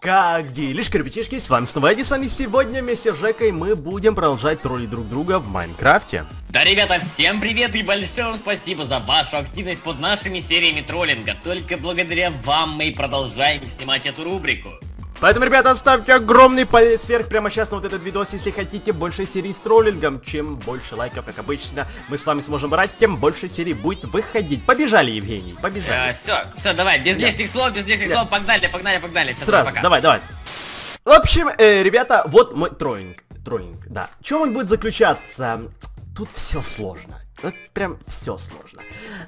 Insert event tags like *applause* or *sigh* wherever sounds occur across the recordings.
Как делишки, ребятишки, с вами снова Эдисон, и сегодня вместе с Жекой мы будем продолжать троллить друг друга в Майнкрафте. Да, ребята, всем привет и большое вам спасибо за вашу активность под нашими сериями троллинга. Только благодаря вам мы и продолжаем снимать эту рубрику. Поэтому, ребята, ставьте огромный палец вверх прямо сейчас на вот этот видос, если хотите больше серий с троллингом. Чем больше лайков, как обычно, мы с вами сможем брать, тем больше серий будет выходить. Побежали, Евгений, побежали. Э, все, все, давай, без лишних слов, без лишних слов, погнали, погнали, погнали. Сразу, давай, давай. В общем, э, ребята, вот мой троллинг. Троллинг, да. В чем он будет заключаться? Тут все сложно. Вот прям все сложно.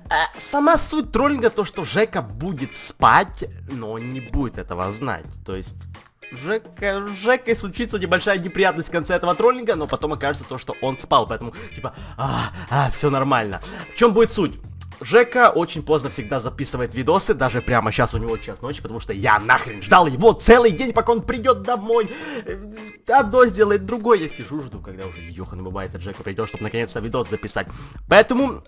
А, сама суть троллинга то, что Жека будет спать, но он не будет этого знать. То есть Жека, Жека случится небольшая неприятность в конце этого троллинга, но потом окажется то, что он спал, поэтому типа, а, а, все нормально. В чем будет суть? Жека очень поздно всегда записывает видосы, даже прямо сейчас у него час ночи, потому что я нахрен ждал его целый день, пока он придет домой. Э, Одно сделает другое, я сижу, жду, когда уже Йохан бывает от Жека придет, чтобы наконец-то видос записать. Поэтому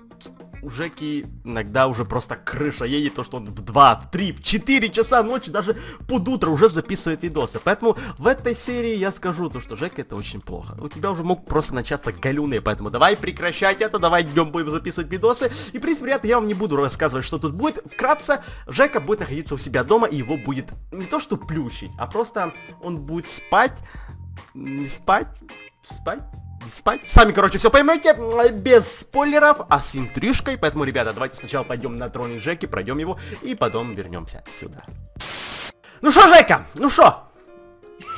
у Жеки иногда уже просто крыша едет, то что он в 2, в 3, в 4 часа ночи, даже под утро уже записывает видосы. Поэтому в этой серии я скажу то, что Жека это очень плохо. У тебя уже мог просто начаться галюны, поэтому давай прекращать это, давай днем будем записывать видосы. И, в принципе, ребята, я вам не буду рассказывать, что тут будет. Вкратце, Жека будет находиться у себя дома, и его будет не то что плющить, а просто он будет спать, не спать, спать, спать. Сами, короче, все поймете, без спойлеров, а с интрижкой. Поэтому, ребята, давайте сначала пойдем на троллинг Жеки, пройдем его, и потом вернемся сюда. Ну что, Жека, ну что?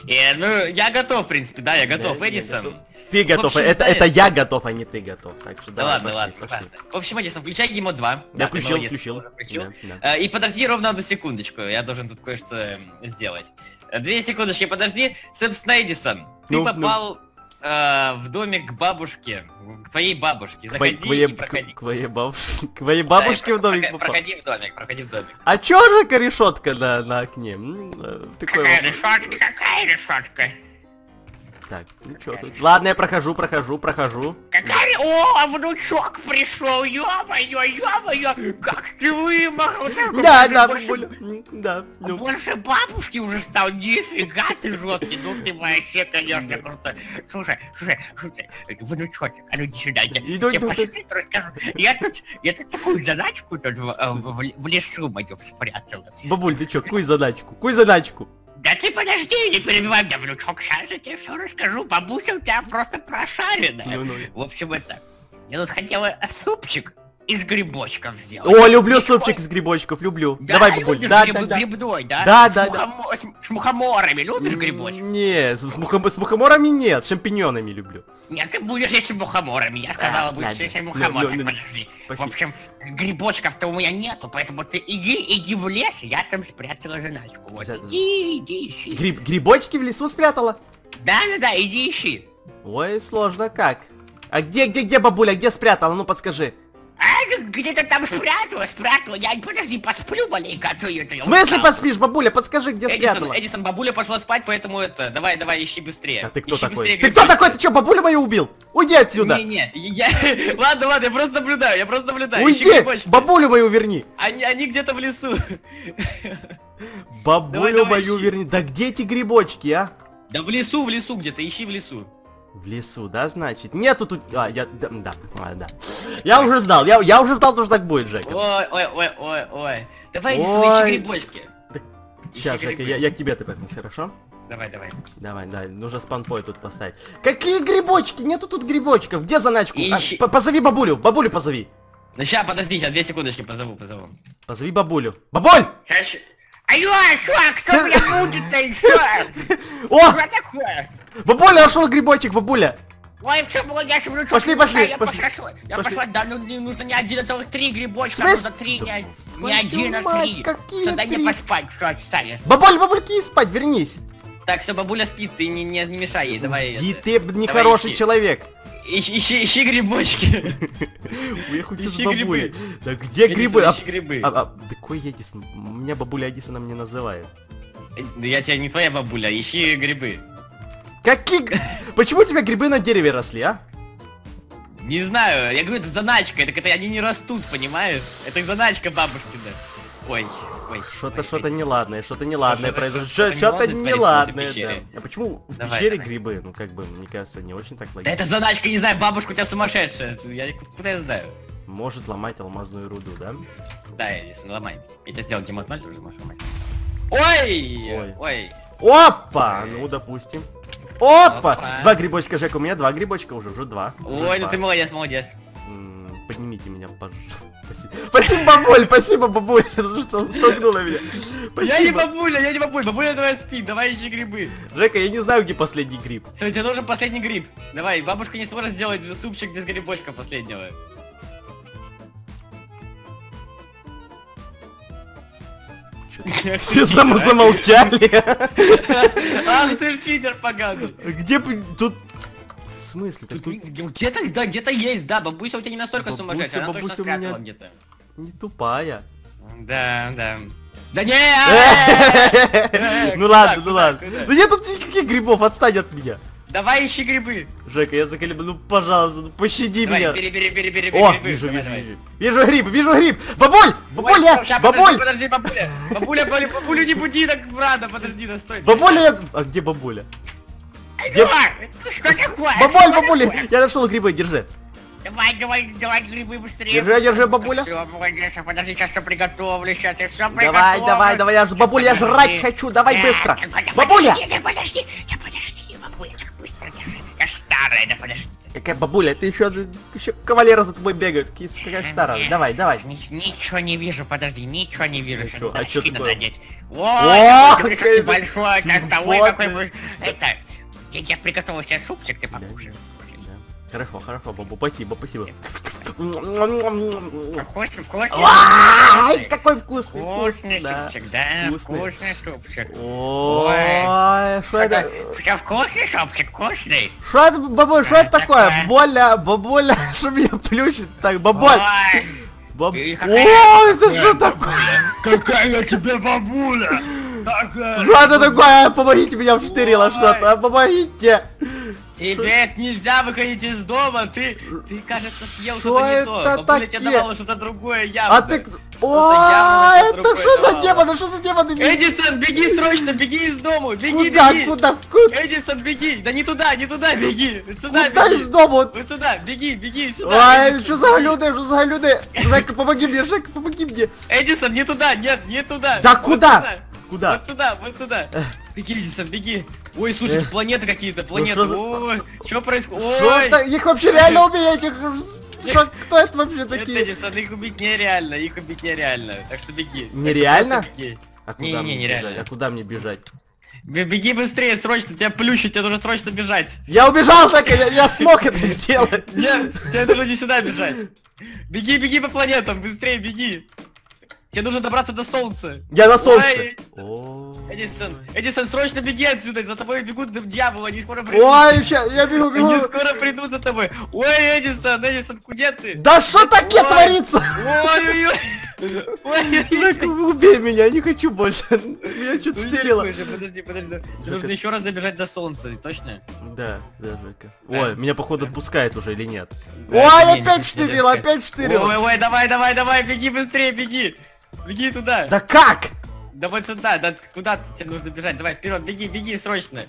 Э, ну, я готов, в принципе, да, я готов, Да, я Эдисон. готов. Ты готов, общем, это, это я готов, а не ты готов. Так что Да давай, ладно, пошли, ладно, пошли. ладно. В общем, Эдисон, включай геймод 2. Я Да, включил, молодец, включил. включил. Да, да. Э, И подожди ровно одну секундочку, я должен тут кое-что сделать. Две секундочки, подожди. Собственно, Эдисон, ты Ну, ну. Э, в домик к бабушке, к твоей бабушке. К Заходи к моей- и проходи. к моей бабушке, к моей бабушке Да, в домик попал. Проходи в домик, проходи в домик. А чё же решетка на, на окне? Э, Такой Какая вопрос. решетка, какая решетка? Так, ну чё тут? Ладно, я прохожу, прохожу, прохожу. Какая... О, внучок пришел, ё-моё, ё-моё, как ты вымахал. Да, да, больше- да. ну. Больше бабушки уже стал, нифига ты жесткий, ну ты вообще, конечно, крутой. Слушай, слушай, слушай, внучок, а ну сюда, я Иду, тебе иду, по секрету расскажу. Я тут, я тут такую задачку тут в, э, в- в- в лесу моем спрятал. Бабуль, ты чё, куй задачку, куй задачку. Да ты подожди, не перебивай меня, внучок, сейчас я тебе все расскажу, бабуся у тебя просто прошаренная. Ну-ну. В общем, это, я тут хотела супчик из грибочков сделать. О, люблю И супчик с грибочков, люблю. Да, Давай, бабуль, да, гриб- да, да. грибной, да? Да, С да, да. мухомо- С, с мухоморами любишь грибочки? Не, с, мухом- с мухоморами нет, с шампиньонами люблю. Нет, ты будешь есть с мухоморами. Я сказала, А, будешь есть с Ну, мухоморами. ну, ну, Подожди. В пошли. общем, грибочков-то у меня нету, поэтому ты иди, иди в лес, я там спрятала заначку. Вот, За- иди, иди, ищи. Гриб, грибочки в лесу спрятала? Да-да-да, иди ищи. Ой, сложно как. А где, где, где бабуля, где спрятала? Ну подскажи. А, где-то там спрятала, спрятала. Я, подожди, посплю маленько, а то это... В смысле поспишь, бабуля? Подскажи, где Эдисон, спрятала. Эдисон, бабуля пошла спать, поэтому это, давай, давай, ищи быстрее. А ты кто Ищи такой? быстрее Ты кто такой? Ты что, бабулю мою убил? Уйди отсюда! Не-не, я... *laughs* Ладно, ладно, я просто наблюдаю, я просто наблюдаю. Уйди! Бабулю мою верни! Они, они где-то в лесу. *laughs* Бабулю Давай, давай, мою ищи. верни. Да где эти грибочки, а? Да в лесу, в лесу где-то, ищи в лесу. В лесу, да, значит? Нету тут... А, я... Да, да, а, да. Я уже знал, я, я уже знал, что так будет, Жека. Ой, ой, ой, ой, ой. Давай, иди сюда, ищи грибочки. Сейчас, ищи Жека, грибы. я, я к тебе ты вернусь, хорошо? Давай, давай. Давай, давай, нужно спанпой тут поставить. Какие грибочки? Нету тут грибочков. Где заначку? А, Ищи. по- позови бабулю, бабулю позови. Ну ща, подожди, сейчас, две секундочки позову, позову. Позови бабулю. Бабуль! Сейчас. Алло, что, кто Ц- меня будет-то еще? *laughs* О! Что такое? Бабуля, нашел грибочек, бабуля. Ой, все было, я же внучок. Пошли, не пошли, Я пошли. пошла, я Пошли. пошла, да, ну не нужно не один, а целых три грибочка, смысле? нужно три, не, не один, а три. какие три? мне поспать, что отстанешь. Бабуль, бабульки, спать, вернись. Так, все, бабуля спит, ты не, не, не мешай ей, давай. Это, ты нехороший ищи. человек. Ищи, ищи, ищи грибочки. *laughs* Хочу с Ищи бабулей. грибы. Да где Эдисон, грибы? А, ищи грибы. а, а, да какой Эдисон? Меня бабуля Эдисоном не называет. Да я тебя не твоя бабуля, ищи грибы. Какие... Почему у тебя грибы на дереве росли, а? Не знаю, я говорю, это заначка, так это они не растут, понимаешь? Это заначка бабушкина. Ой, ой, Что-то, что-то неладное, что-то неладное произошло. что-то неладное да. А почему в пещере грибы? Ну, как бы, мне кажется, не очень так Да логично. это задачка, не знаю, бабушка у тебя сумасшедшая. Я куда я знаю. Может ломать алмазную руду, да? Да, если ломай. Я тебе сделал гемот 0, ты уже сможешь ломать. Ой! Ой. Ой! Опа! Ну, допустим. Опа! Опа. Два грибочка, Жека, у меня два грибочка уже, уже два. Уже Ой, ну ты молодец, молодец. М, Поднимите меня, пожалуйста. Спасибо. Спасибо, бабуль, спасибо, бабуль, за что столкнула меня. Я не Спасибо. бабуля, я не бабуля, бабуля давай спи, давай ищи грибы. Жека, я не знаю, где последний гриб. Все, тебе нужен последний гриб. Давай, бабушка не сможет сделать супчик без грибочка последнего. Все зам- замолчали. Ах ты ж Питер поганый. Где тут... В смысле? Где-то, да, где-то есть, да, бабуся у тебя не настолько сумасшедшая, она точно спрятала где-то. не тупая. Да, да. Да не! *laughs* э, Ну ладно, ну ладно. Да нет тут никаких грибов, отстань от меня. Давай ищи грибы. Жека, я заколебал, ну пожалуйста, ну пощади Давай, меня. бери, бери, бери, бери, О, грибы. вижу, Давай, вижу, давай. вижу. Вижу гриб, вижу гриб. Бабуль! Бабуля! ща, Бабуль! Подожди, подожди, бабуля. Бабуля, бабуля, бабулю не буди так рано, подожди, да стой. Бабуля! А где бабуля? Где- Ай, Что такое? Бабуль, бабуля! Я нашел грибы, держи. Давай, давай, давай грибы быстрее. Держи, держи, бабуля. Всё, молодец, подожди, сейчас все приготовлю, сейчас я все приготовлю. Давай, давай, давай, я ж бабуля, я жрать хочу, давай быстро. Бабуля! Подожди, подожди, подожди, бабуля, так. Я ж старая, да подожди. Какая бабуля, ты еще, еще кавалеры за тобой бегают, какие- какая старая. Давай, давай. Ни- Ничего не вижу, подожди, ничего не вижу. Чё, а надо такое? надеть. О, Ой, какой большой, как ой, какой Это, я, я приготовил себе супчик, ты покушай. Хорошо, хорошо, бабу, спасибо, спасибо. Вкусный, вкусный. Ай, какой вкусный, Вкусный супчик, да, Вкусный. супчик. Ой, что это? Что, вкусный супчик, вкусный? Что это, бабуль, что это такое? Боля, бабуля, *laughs* что меня плющит? Так, бабуль, баб... Ой, это что такое? Какая я тебе бабуля! Что это такое? Помогите меня вштырило что-то, помогите! Тебе нельзя выходить из дома, ты, ты, кажется, съел Что что-то не то. Бабуля тебе давала что-то другое явно. А ты... Явно это что за демоны, что за демоны? Эдисон, беги срочно, беги из дома, беги, Куда, беги. куда, куда? Эдисон, беги, да не туда, не туда, беги, вот сюда Куда беги. из дома? Вот сюда, беги, беги, сюда. Ой, Эдисон. что за глюды, что за глюды? Жека, помоги мне, Жека, помоги мне. Эдисон, не туда, нет, не туда. Да Вот куда? сюда. Куда? Вот сюда, вот сюда. Беги, Эдисон, беги. Ой, слушай, Эх. планеты какие-то, Ну планеты. Ой, что происходит? Ой. это? Их вообще реально убить? Этих... Что, кто это вообще Нет, такие? Эдисон, их убить нереально, их убить нереально. Так что беги. Так Нереально? А куда Не-не-не, мне нереально. А куда мне бежать? Бе- Беги быстрее, срочно, тебя плющит, тебе нужно срочно бежать. Я убежал, Жека, я, я смог это *laughs* сделать. Нет, тебе нужно не сюда бежать. Беги, беги по планетам, быстрее беги. Тебе нужно добраться до Солнца. Я на солнце. Ой. Эдисон, Эдисон, срочно беги отсюда, за тобой бегут дьяволы, они скоро придут. Ой, ща, я бегу, Они бегу. скоро придут за тобой. Ой, Эдисон, Эдисон, где ты? Да что таки Ой. творится? Ой-ой-ой. Жека, Ой-ой-ой. убей меня, я не хочу больше. Меня чуть Ну, слышу, Подожди, подожди. Нужно еще раз добежать до солнца, точно? Да, да, Жека. Ой, меня походу отпускает уже или нет? Ой, опять не. опять штырило. Ой, ой, давай, давай, давай, беги быстрее, беги. Беги туда. Да как? Да вот сюда, да куда тебе нужно бежать? Давай, вперед, беги, беги срочно.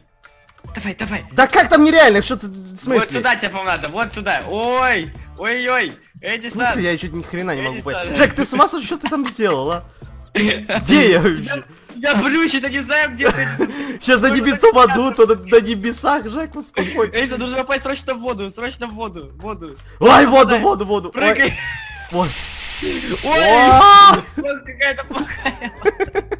Давай, давай. Да как там нереально? Что ты, в смысле? Вот сюда тебе надо, вот сюда. Ой, ой-ой, В Эдисон. смысле, я еще ни хрена не могу понять. Жек, ты с ума сошел, что ты там сделал, а? *laughs* Где я вообще? Я плющит, я не знаю, где ты. Эдисон. Сейчас на так паду, то на, небесах, Жек, успокойся. Эдисон, нужно попасть срочно в воду, срочно в воду, в воду. Ой, воду, воду, воду. Прыгай. ой. Ой, какая-то плохая. *laughs*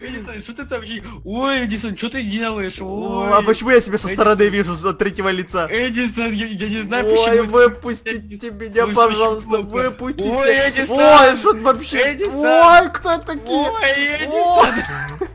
Эдисон, что ты там вообще? Ой, Эдисон, что ты делаешь? О, А Ой. почему я себя со стороны вижу с третьего лица? Эдисон, я, я не знаю Ой, почему. выпустите меня, Ой, пожалуйста, выпустите. Ой, Эдисон! Ой, что вообще? Эдисон! Ой, кто это такие? Ой, Ой.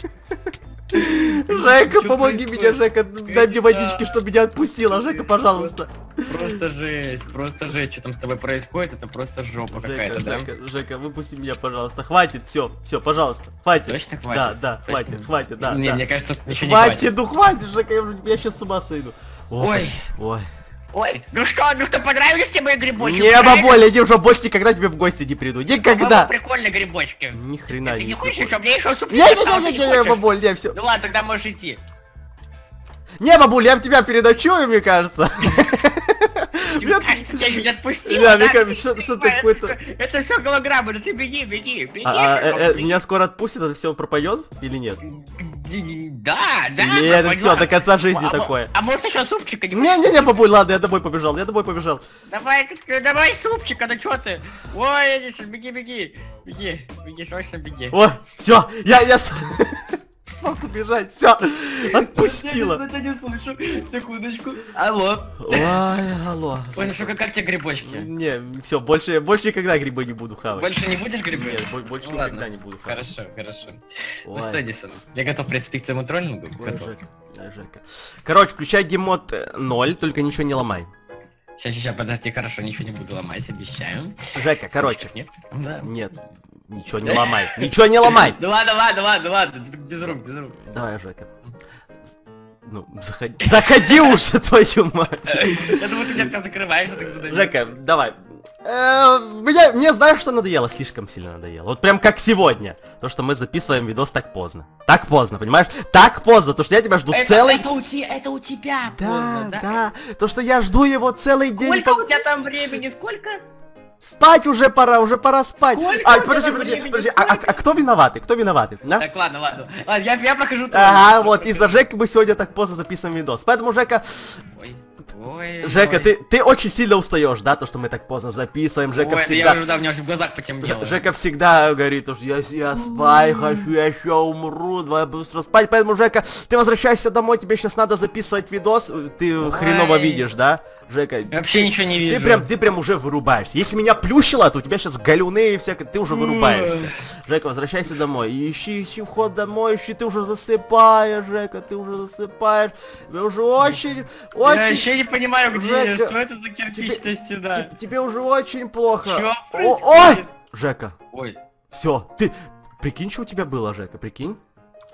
Жека, помоги меня, Жека, дай мне водички, чтобы меня отпустила, Жека, пожалуйста. Просто жесть, просто жесть, что там с тобой происходит, это просто жопа какая-то, да? Жека, Жека, выпусти меня, пожалуйста. Хватит, все, все, пожалуйста, хватит. Точно хватит? Да, да, хватит, хватит, да. Не, мне кажется, ничего не Хватит, хватит. ну хватит, Жека, я сейчас с ума сойду. Ой. Ой. Ой, ну что, ну что, понравились тебе мои грибочки? Не, бабуля, иди уже больше никогда тебе в гости не приду. Никогда. Прикольные грибочки. Ни хрена Ты не хочешь еще? Мне еще суп Не, не, не, не, не, бабуль, не, все. Ну ладно, тогда можешь идти. Не, бабуль, я тебя переночую, мне кажется. *laughs* Тебе кажется, тебя еще не отпустила, Да, мне да? кажется, что- что-то Это все голограмма, ну ты беги, беги, беги. А, а, э, э, беги. меня скоро отпустят, это все пропадет или нет? Да, да. Нет, пропадёт. все, до конца жизни А такое. А может еще супчика не Не, не, не, бабуль, ладно, я домой побежал, я домой побежал. Давай, давай супчика, ну чё ты? Ой, здесь, беги, беги. Беги, беги, срочно беги. О, все, я, я *laughs* смог убежать, все, отпустила. Я тебя не слышу. Секундочку. Алло. Ой, алло. Ой, ну что, как тебе грибочки? Не, все, больше, больше никогда грибы не буду хавать. Больше не будешь грибы? Нет, бо- больше Ну никогда ладно. не буду хавать. Хорошо, хорошо. Ну Ой. что, Дисон, я готов приступить к своему троллингу. Готов. Жека, ой, Жека. Короче, включай геймод 0, только ничего не ломай. Сейчас, сейчас, подожди, хорошо, ничего не буду ломать, обещаю. Жека, короче. Нет? Да. Нет, ничего не ломай. Ничего не ломай. Ладно, ладно, ладно, ладно, без рук, без рук. Давай, Жека. Ну, заходи. Заходи уже, *laughs* твою мать. Я думаю, ты меня закрываешь, а так задавишь. Жека, давай. Э, Мне, мне знаешь, что надоело? Слишком сильно надоело. Вот прям как сегодня. То, что мы записываем видос так поздно. Так поздно, понимаешь? Так поздно, то, что я тебя жду Это, целый... это у тебя, это у тебя Да, поздно, да? да. То, что я жду его целый день. Сколько у тебя там времени, сколько? Спать уже пора, уже пора спать. Сколько А, подожди, подожди, подожди. А, а- а кто виноватый? Кто виноватый? да? Так, ладно, ладно. Ладно, я, я прохожу. Ага, вот из-за Жеки мы сегодня так поздно записываем видос. Поэтому, Жека, Ой, ой, Жека, ой. ты, ты очень сильно устаешь, да, то, что мы так поздно записываем. Жека Ой, да всегда... я уже, да, у меня уже в глазах потемнело. Жека всегда говорит, что я, я спать хочу, я еще умру, давай быстро спать. Поэтому, Жека, ты возвращаешься домой, тебе сейчас надо записывать видос, ты хреново Ой. видишь, да? Жека, Я вообще ничего не вижу. ты прям, ты прям уже вырубаешься. Если меня плющило, то у тебя сейчас галюны и всякое, ты уже вырубаешься. Жека, возвращайся домой. Ищи, ищи вход домой, ищи, ты уже засыпаешь, Жека, ты уже засыпаешь. Тебе уже очень, Я очень... вообще не понимаю, где я, Жека, что это за кирпичная стена. Тебе, тебе уже очень плохо. Чё О- ой! Жека, Ой, все, ты... Прикинь, что у тебя было, Жека, прикинь?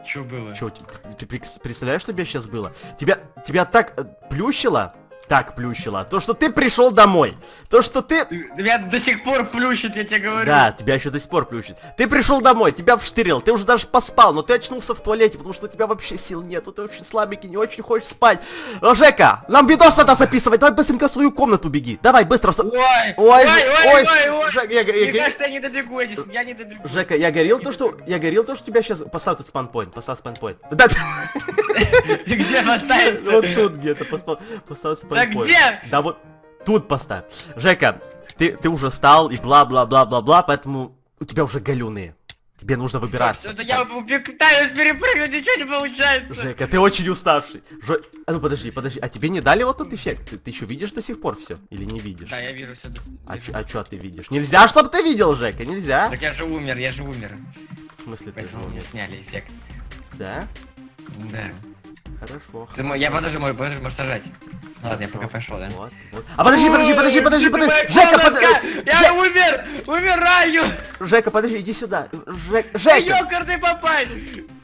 что было? Чё, ты, ты- ты представляешь, что у тебя сейчас было? Тебя, тебя так э, плющило, так плющило, то, что ты пришел домой, то, что ты... Меня до сих пор плющит, я тебе говорю. Да, тебя еще до сих пор плющит. Ты пришел домой, тебя вштырил, ты уже даже поспал, но ты очнулся в туалете, потому что у тебя вообще сил нет, ты очень слабенький, не очень хочешь спать. О, Жека, нам видос надо записывать, давай быстренько в свою комнату беги. Давай, быстро. Ой, Ой, ой, ой, ой, ой, ой. Жека, я, я- я- Мне кажется, я не добегу, Эдисон, я не добегу. Жека, я говорил то, что... Я говорил то, что тебя сейчас... Поставь тут спанпоинт, поставь спанпоинт. Да, *laughs* Где поставить? *laughs* вот тут где-то поставь, поставь спанпоинт. где? Да вот тут поставь. Жека, ты, ты уже стал и бла-бла-бла-бла-бла, поэтому у тебя уже галюны. Тебе нужно выбираться. Что-то я пытаюсь перепрыгнуть, ничего не получается. Жека, ты очень уставший. Жо- А ну подожди, подожди, а тебе не дали вот тот эффект? Ты, ты еще видишь до сих пор все? Или не видишь? Да, я вижу все. А, чё, а чё ты видишь? Нельзя, чтобы ты видел, Жека, нельзя. Так я же умер, я же умер. В смысле ты Поэтому же мне умер? сняли эффект. Да? Да. Хорошо. Ты я подожди, мой, подожди, можешь сажать. Ладно, я пока пошел, да? Вот, вот. А подожди, подожди, подожди, подожди, подожди. Жека, подожди. Я умер! Умираю! Жека, подожди, иди сюда. Жек- Жека, попасть!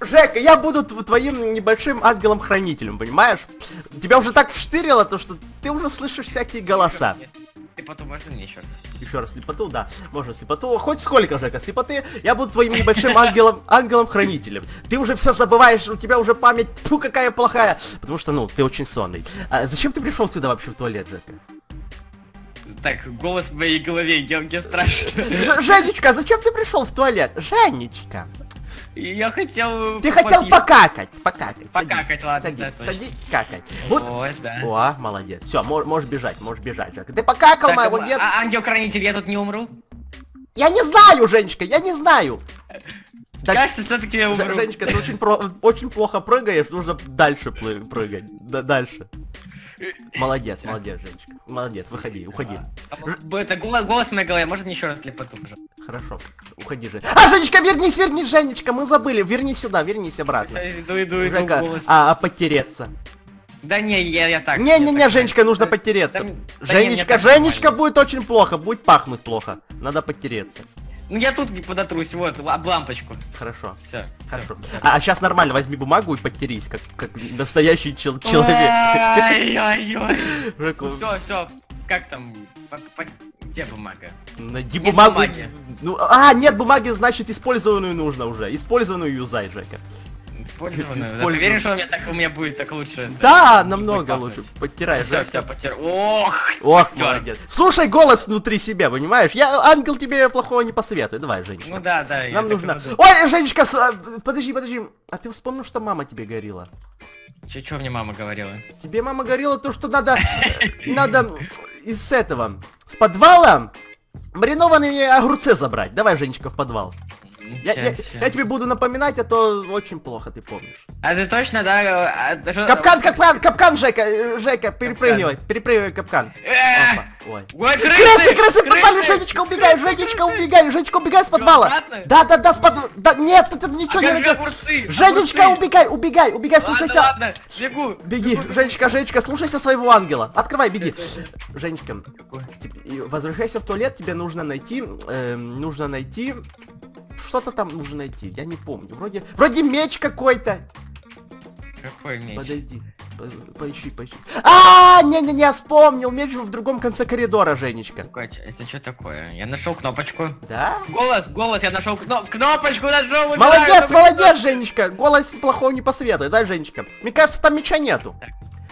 Жека, я буду тв- твоим небольшим ангелом-хранителем, понимаешь? Тебя уже так вштырило, то что ты уже слышишь всякие голоса. Ты потом можно мне еще раз? Еще раз слепоту, да, можно слепоту. Хоть сколько, Жека, слепоты, я буду твоим небольшим ангелом, ангелом-хранителем. Ты уже все забываешь, у тебя уже память, фу, какая плохая. Потому что, ну, ты очень сонный. А зачем ты пришел сюда вообще в туалет, Жека? Так, голос в моей голове, я мне страшно. Ж- Женечка, зачем ты пришел в туалет? Женечка. Я хотел... Ты хотел покакать, покакать. Покакать, ладно, Садись, да, садись, какать. Вот. Вот, да. О, молодец. Все, можешь бежать, можешь бежать, Жека. Ты покакал, Так, моя, а- молодец. а- ангел-хранитель, я тут не умру? Я не знаю, Женечка, я не знаю. Так, Кажется, все-таки я умру. Женечка, ты очень, про- очень плохо прыгаешь, нужно дальше плы- прыгать. Да- дальше. Молодец, молодец, Женечка. Молодец, выходи, уходи. Это голос, голос в моей голове, может мне еще раз слепоту, пожалуйста? Хорошо, уходи же. А, Женечка, вернись, вернись, Женечка, мы забыли. Вернись сюда, вернись обратно. Всё, Иду, иду, иду, Жека, голос. а, а потереться. Да не, я, я так. я Не-не-не, Женечка, нужно потереться. Да- да не, мне Женечка, так Женечка будет очень плохо, будет пахнуть плохо. Надо потереться. Ну я тут не подотрусь, вот, об лампочку. Хорошо. Все. Хорошо. А, сейчас нормально, возьми бумагу и потерись, как, как настоящий чел- человек. Жеку, Все, все. Как там? По- по- Где бумага? Нет бумагу. бумаги. Ну, а, нет бумаги, значит использованную нужно уже. Использованную юзай, Жека. Использованную. Да Ты уверен, что у меня так у меня будет так лучше? Да, намного пахнуть. лучше. Подтирай, Все, Жека. все, потер. Ох! Ох, Потер. молодец. Слушай голос внутри себя, понимаешь? Я ангел тебе плохого не посоветую. Давай, Женечка. Ну да, да. Нам так нужно... Ой, Женечка, а, подожди, подожди. А ты вспомнил, что мама тебе говорила? Чё, чё мне мама говорила? Тебе мама говорила то, что надо... Надо из этого... С подвала маринованные огурцы забрать. Давай, Женечка, в подвал. Я, я- я тебе буду напоминать, а то очень плохо ты помнишь. А ты точно, да? а, да что- Капкан, капкан, капкан, Жека, э, Жека, перепрыгивай, перепрыгивай капкан. Эх! Опа, ой. Ой, Крысы, крысы попали, Женечка, убегай, Женечка, убегай, Женечка, убегай с подвала. Да, да, да, с подвала. Да, нет, это ничего А не огурцы? Женечка, убегай, убегай, убегай, слушайся. ладно, бегу. Беги. Женечка, Женечка, слушайся своего ангела. Открывай, беги. Женечка, возвращайся в туалет, тебе нужно найти, эм, нужно найти, что-то там нужно найти, я не помню. Вроде, вроде меч какой-то. Какой меч? Подойди, по- поищи, поищи. А, не-не-не, я вспомнил, меч в другом конце коридора, Женечка. Какой? Это что такое? Я нашел кнопочку. Да? Голос, голос, я нашел кно- кнопочку, нашел. Молодец, молодец, Женечка. Голос плохого не посоветует, да, Женечка? Мне кажется, там меча нету.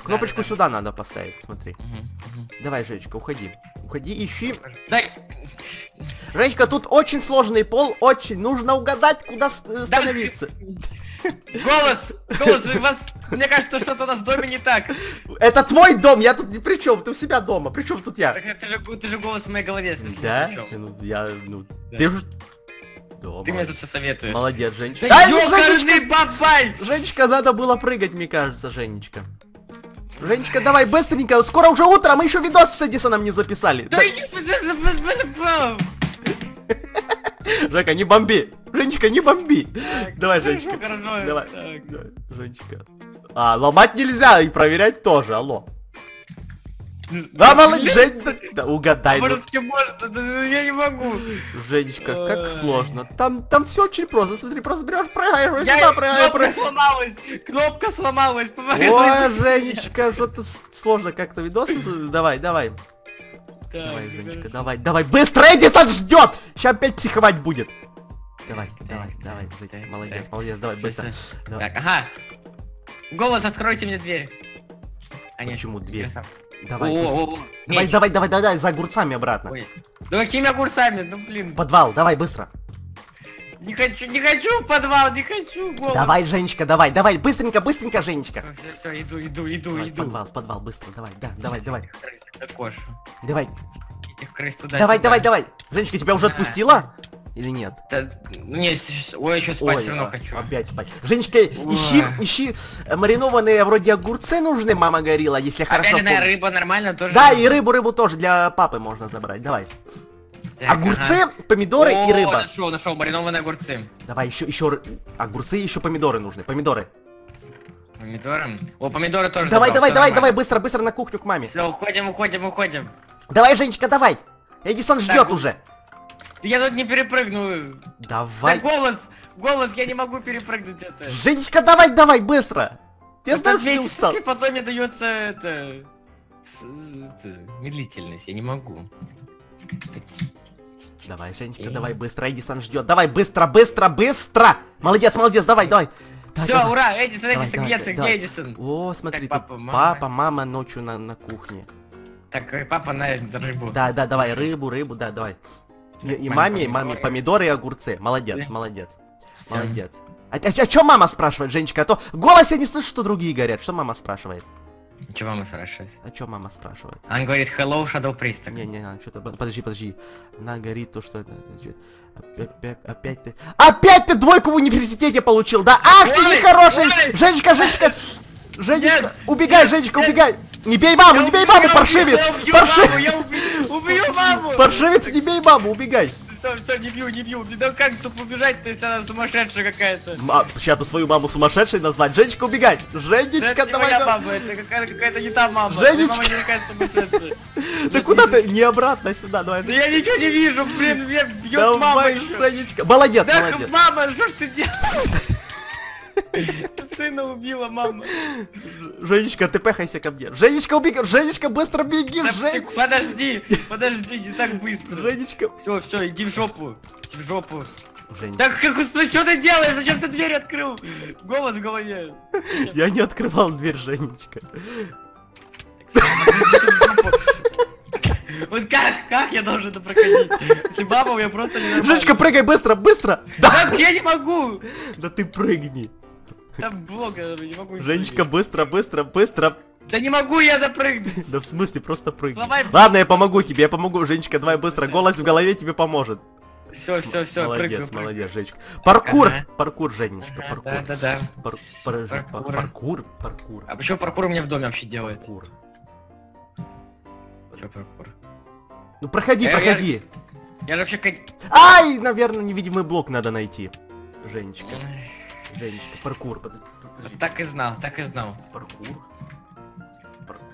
Кнопочку да, да, сюда надо поставить, смотри. Мгм, мгм. Давай, Женечка, уходи. Уходи, ищи. Да, Женечка, тут очень сложный пол, очень. Нужно угадать, куда э, Да. становиться. голос, голос, у вас, мне кажется, что-то у нас в доме не так. Это твой дом, я тут ни при чем, ты у себя дома. При чем тут я? Так это же, ты же голос в моей голове, в смысле, Да? Ну, я, ну, Да. ты же... Да, Ты мне тут все советуешь. Молодец, Женечка. Да ну, ёкарный бабай! Женечка, надо было прыгать, мне кажется, Женечка. Женечка, давай быстренько, скоро уже утро, а мы еще видос с Эдисоном не записали. Да *laughs* Жека, не бомби. Женечка, не бомби. Давай, Женечка. хорошо, Давай. так. Давай, Женечка. А, ломать нельзя и проверять тоже, алло. Да, молодец, Жень, да, да, угадай. ну. Может, можно, да, я не могу. Женечка, как сложно. Там, там все очень просто. Смотри, просто берешь, Я, сюда прыгаешь, кнопка сломалась, кнопка сломалась. Ой, Женечка, что-то сложно как-то видосы. Давай, давай. Давай, Женечка, хорошо. давай, давай. Быстро, Эдисон ждет! Сейчас опять психовать будет. Давай, давай, давай, Женечка, молодец, молодец, давай, быстро. Так, ага. Голос, откройте мне дверь. А, Почему дверь? Давай, О, о, о, давай, меч. давай, давай, давай, за огурцами обратно. Ой. Да какими огурцами? Ну блин. подвал, давай, быстро. Не хочу, не хочу в подвал, не хочу голос. Давай, Женечка, давай, давай, быстренько, быстренько, Женечка. Все, все, иду, иду, иду, Давай, иду. подвал, подвал, быстро, давай, да, давай, давай, крыс давай, Этих крыс туда давай, давай, давай. Женечка, тебя уже отпустила? Или нет? Не, с- с- ой, еще спать Ой, все равно а, хочу. Опять спать. Женечка, ищи, ищи э, маринованные вроде огурцы нужны, мама говорила, если хорошо Опять рыба нормально тоже. Да, и рыбу, рыбу тоже для папы можно забрать. Давай. Так, Огурцы, ага. помидоры О, и рыба. нашел, нашел маринованные огурцы. Давай, еще, еще огурцы, еще помидоры нужны. Помидоры. Помидоры. О, помидоры тоже. Давай, давай, давай, давай, давай. быстро, быстро на кухню к маме. Все, уходим, уходим, уходим. Давай, Женечка, давай. Эдисон ждет ну- уже. Я тут не перепрыгну. Давай. Да голос, голос, я не могу перепрыгнуть это. Женечка, давай, давай, быстро. Я Это знаю, что ты устал. потом мне дается это, медлительность, я не могу. Давай, Женечка, давай, быстро, Эдисон ждет. Давай, быстро, быстро, быстро. Молодец, молодец, давай, давай. Все, давай. ура, Эдисон, Эдисон, давай, где ты, где Эдисон? О, смотри, Так, папа, папа, мама. мама, ночью на, на кухне. Так, э, папа на рыбу. Да, да, давай, рыбу, рыбу, да, давай. И, и Маме маме, маме помидоры. и огурцы. Молодец, молодец, молодец. А, а, что мама спрашивает, Женечка? А то в голосе не слышу, что другие говорят. Что мама спрашивает? Чего мама спрашивает? А что мама спрашивает? Он говорит, hello, Shadow Priest. Не, не, не, что-то, подожди, подожди. Она говорит то, что это... Опять, опять, ты... Опять ты двойку в университете получил, да? Ах ты нехороший! Женечка, Женечка! Женечка, убегай, Женечка, убегай! Не бей маму, не бей маму, паршивец! Я убью Парши- маму, я убью, убью маму! Паршивец, не бей маму, убегай! Все, все, не бью, не бью. Да как тут убежать-то, если она сумасшедшая какая-то? Сейчас бы свою маму сумасшедшей назвать. Женечка, убегай! Да Женечка, это не давай! моя давай. мама, это какая-то какая-то не та мама. Женечка. Моя мама не такая сумасшедшая. *laughs* Да куда ты? Не обратно сюда, давай. Да я ничего не вижу, блин, меня бьет мама. Женечка. Молодец, Да, молодец. мама, что ж ты делаешь? Сына убила мама. Женечка, ты пехайся ко мне. Женечка, убегай. Женечка, быстро беги. Да, псих, Подожди, подожди, не так быстро. Женечка. Все, все, иди в жопу. Иди в жопу. Женечка. Так как ну, что ты делаешь? Зачем ты дверь открыл? Голос в голове. Я не открывал дверь, Женечка. Вот как, как я должен это проходить? Если баба, я просто не. Женечка, прыгай быстро, быстро. Да, я не могу! да ты прыгни. Там блок, я не могу. Женечка, быстро, быстро, быстро. Да не могу я запрыгнуть! Да в смысле, просто прыгни. Сломай- Ладно, я помогу тебе, я помогу. Женечка, давай быстро. Голос в голове тебе поможет. Все, все, все, молодец, прыгну. прыгну. молодец, Женечка. Паркур, Ага. паркур, Женечка, Ага, паркур. Да, да, да. Пар- пар- Паркур. Паркур, паркур. А почему паркур у меня в доме вообще делает? Паркур. Че паркур? Ну проходи, Я- я- проходи. Я же вообще как... Ай, наверное, невидимый блок надо найти. Женечка, Женечка, паркур. под- подожди, Так и знал, так и знал. Паркур. Паркур.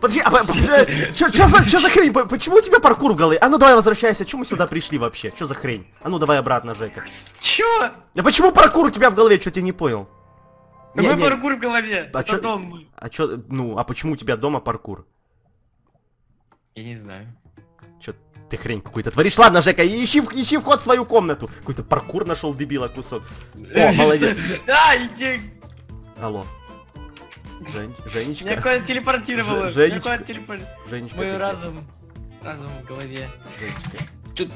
Подожди, а по- подожди, чё, чё за, чё за хрень? По- Почему у тебя паркур в голове? А ну давай возвращайся, чё мы сюда пришли вообще? Чё за хрень? А ну давай обратно, Жека. Чё? А почему паркур у тебя в голове? Чё ты не понял? Не, Какой не, паркур в голове? А чё- дом мой. А чё, ну, а почему у тебя дома паркур? Я не знаю. Ты хрень какую-то творишь? Ладно, Жека, ищи, ищи вход в свою комнату. Какой-то паркур нашел дебила кусок. О, молодец. *laughs* Да, иди. Алло. Жень, Меня Женечка, куда-то телепортировало. Ж- Меня Женечка. куда-то телепортировало. Женечка. Мой разум. Разум в голове. Женечка, Тут...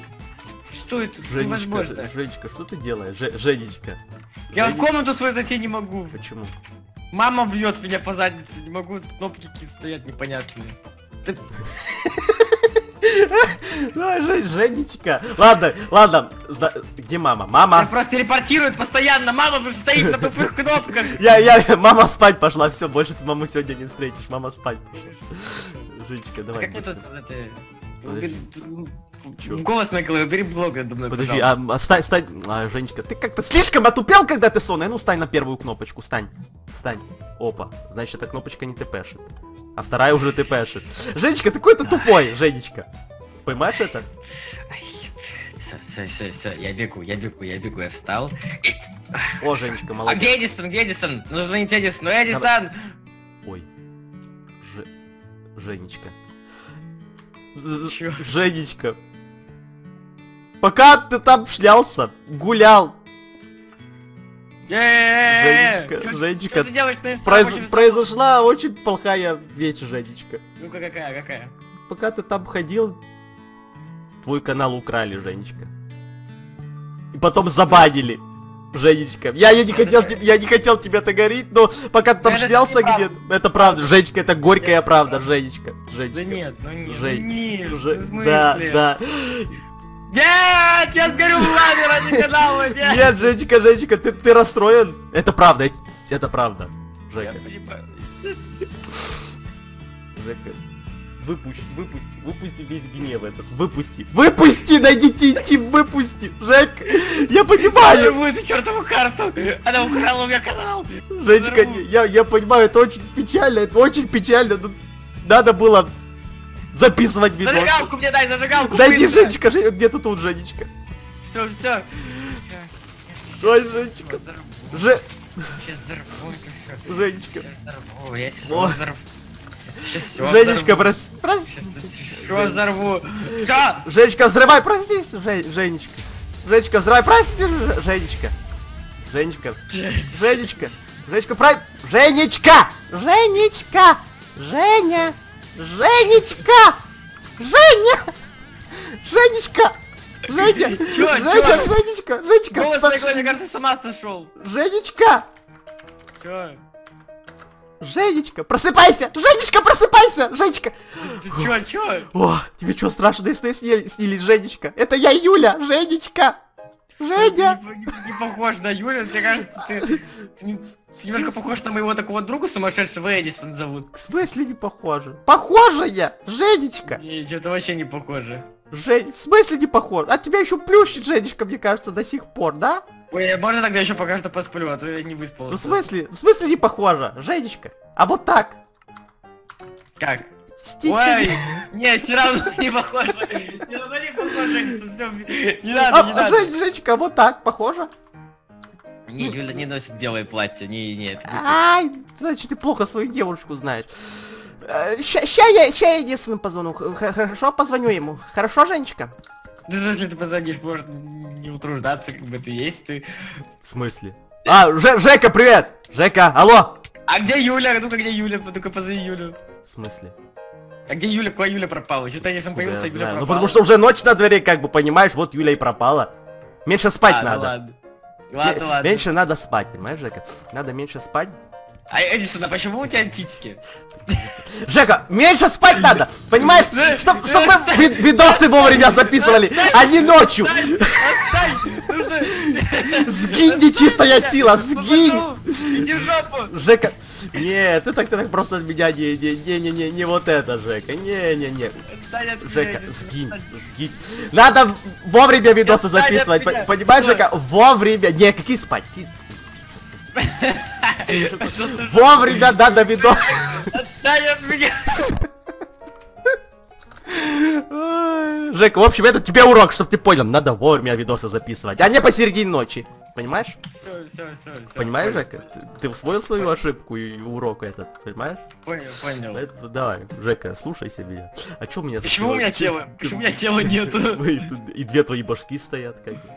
Что это? Женечка, Невозможно. Ж- Женечка, что ты делаешь? Же- Женечка. Я в комнату свою зайти не могу. Почему? Мама бьет меня по заднице, не могу, кнопки какие стоят непонятные. Ты- *laughs* Женечка. Ладно, ладно. Где мама? Мама. просто телепортирует постоянно, мама стоит на тупых кнопках. Я, я, мама спать пошла, все, больше ты маму сегодня не встретишь, мама спать пошла. Женечка, А давай. как мне тут. Чё? Голос на голове, бери блок надо мной, Подожди, а, а стань, стань, а, Женечка, ты как-то слишком отупел, когда ты сонный. Ну, стань на первую кнопочку, стань, стань. Опа, значит, эта кнопочка не тпшит. А вторая уже тпшит. Женечка, ты какой-то тупой, Женечка. Понимаешь это? Все, все, все, все, я бегу, я бегу, я бегу, я встал. О, Женечка, А молодец. где Эдисон, где Эдисон? Нужно звонить Эдисону, Эдисон! Ой. Ж... Женечка. Чё? Женечка. Пока ты там шлялся, гулял! Женечка, Женечка, ты делаешь на произошла очень плохая вещь, Женечка. Ну-ка, какая, какая? Пока ты там ходил, твой канал украли, Женечка. И потом забанили. Женечка, я, я не хотел, я не хотел тебя это говорить, но пока ты там шлялся где-то, это правда, Женечка, это горькая правда. Женечка, Женечка. Да нет, ну нет, Жень, нет, да, да. Нет, я сгорю в лаве ради канала, нет! Нет, Женечка, Женечка, ты, ты расстроен. Это правда, это правда. Я Жека, понимаю. Жека. Выпусти, выпусти, выпусти весь гнев этот. Выпусти. Выпусти, найдите идти, выпусти. Жек, я Я понимаю. взорву эту чертову карту! Она украла у меня канал! Женечка, я, я понимаю, это очень печально, это очень печально. но надо было записывать видос. Зажигалку мне дай, зажигалку! Дайте, Женечка, Жен- где-то тут, Женечка. Все, все. Ой, Женечка. Же... Сейчас взорву это все. Женечка. Сейчас взорву, я Женечка, прос... прости. Все взорву. Все! Женечка, взрывай, простись, Же- Женечка. Женечка, взрывай, прости, Женечка. Женечка, Женечка, Женечка, про... Женечка! Женечка! Женя! Женечка! Женя! Женечка! Женя! *laughs* Чё, Женя, чё? Женечка! Женечка! Голос со- моей голове, кажется, с ума сошел. Женечка! Че? Женечка! Просыпайся! Женечка, просыпайся! Женечка! Ты чё, чё? О, тебе что, страшные сны снили- снились, Женечка? Это я, Юля! Женечка! Женя! Не, не- не похож на Юлю, мне кажется, ты, ты не- ты немножко похож на моего такого друга сумасшедшего Эдисон зовут. В смысле не похоже? Похожая! Женечка! Не, что-то вообще не похоже. Жень, в смысле не похож? А тебя еще плющит, Женечка, мне кажется, до сих пор, да? Ой, можно тогда еще пока что посплю, а то я не выспался. Ну в смысле? В смысле не похоже, Женечка? А вот так. Как? Ой, не, все равно *laughs* не похоже. Все равно не похоже, все, не надо, не А, надо. Жень, Женечка, а вот так, похоже? Не, Юля не носит белое платье, не, не, это не Ай, значит, ты плохо свою девушку знаешь. Э, Ща, ща я, ща я единственным позвоню. Хорошо, позвоню ему. Хорошо, Женечка? Да в смысле ты позвонишь, может не утруждаться, как бы ты есть ты. В смысле? А, Же- Жека, привет! Жека, алло! А где Юля? Ну-ка где Юля? Ну-ка позови Юлю. В смысле? А где Юля? Куда Юля пропала? Что-то я сам появился, а Юля знаю? пропала. Ну потому что уже ночь на дворе, как бы, понимаешь, вот Юля и пропала. Меньше спать А, ну надо. ладно. Ме- Ладно, ладно. Меньше надо спать, понимаешь, Жека? Надо меньше спать. А Эдисон, а почему у тебя титьки? Жека, меньше спать надо, понимаешь? Чтоб, чтоб мы ви- видосы вовремя записывали, а не ночью. Нужно... Сгинь, нечистая сила, сгинь! Иди в жопу! Жека, нет, ты так, ты так просто от меня не, не, не, не, не, не вот это, Жека, не, не, не. Жека, сгинь, сгинь. Надо вовремя видосы записывать, понимаешь. Жека? Вовремя, не, какие спать? какие *laughs* Вовремя надо видос. Отстань от меня! Жека, в общем, это тебе урок, чтобы ты понял, надо вовремя видосы записывать, а не посередине ночи. Понимаешь? Все, все, все, все. Понимаешь, Жека? Ты, ты усвоил свою ошибку и урок этот, понимаешь? Понял, понял. Это- давай, Жека, слушайся меня. А чё у меня Почему у меня тело? тела? Почему у меня тела нету? *laughs* И две твои башки стоят, как бы.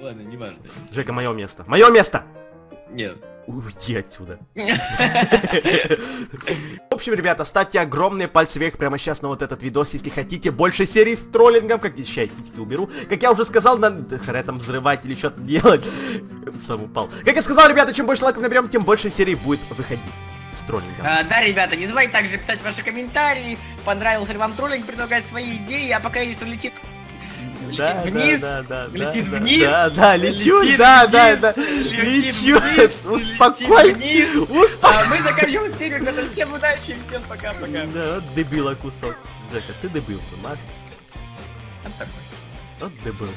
Ладно, не важно. Жека, мое место. Мое место! Нет. Уйди отсюда. *laughs* В общем, ребята, ставьте огромные пальцы вверх прямо сейчас на вот этот видос, если хотите больше серий с троллингом, как сейчас я титьки уберу. Как я уже сказал, надо хрен там взрывать или что-то делать. *laughs* Сам упал. Как я сказал, ребята, чем больше лайков наберем, тем больше серий будет выходить с троллингом. А, да, ребята, не забывайте также писать ваши комментарии, понравился ли вам троллинг, предлагать свои идеи, а пока если летит, летит Да, вниз, да, да, летит вниз, Да, да, лечу, летит да, вниз, да, да. летит Лечу. вниз, Успокойся. Успокойся. а мы заканчиваем серию, ребята, всем удачи, всем пока-пока. Да, дебила кусок. Жека, ты дебил, понимаешь? Вот такой. От дебил.